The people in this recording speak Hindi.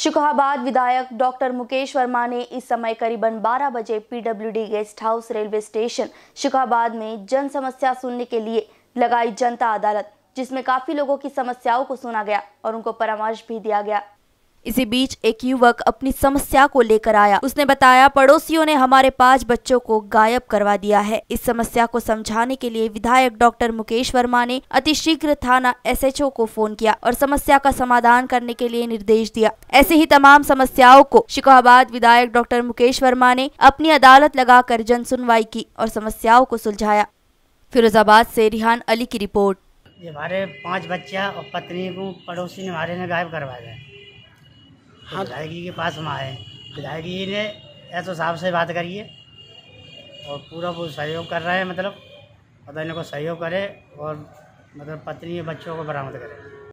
शिकोहाबाद विधायक डॉक्टर मुकेश वर्मा ने इस समय करीबन 12 बजे PWD guest house railway station Shikohabad में जन समस्या सुनने के लिए लगाई जनता अदालत, जिसमें काफ़ी लोगों की समस्याओं को सुना गया और उनको परामर्श भी दिया गया। इसी बीच एक युवक अपनी समस्या को लेकर आया। उसने बताया, पड़ोसियों ने हमारे पाँच बच्चों को गायब करवा दिया है। इस समस्या को समझाने के लिए विधायक डॉक्टर मुकेश वर्मा ने अतिशीघ्र थाना एसएचओ को फ़ोन किया और समस्या का समाधान करने के लिए निर्देश दिया। ऐसे ही तमाम समस्याओं को शिकोहाबाद विधायक डॉक्टर मुकेश वर्मा ने अपनी अदालत लगाकर जन सुनवाई की और समस्याओं को सुलझाया। फिरोजाबाद से रिहान अली की रिपोर्ट। हमारे पाँच बच्चा और पत्नी को पड़ोसी ने हमारे गायब करवाया है विधायक जी के पास हम आए विधायक जी ने ऐसा साहब से बात करिए और पूरा वो सहयोग कर रहे हैं मतलब मतलब इनको सहयोग करे और मतलब पत्नी बच्चों को बरामद करे।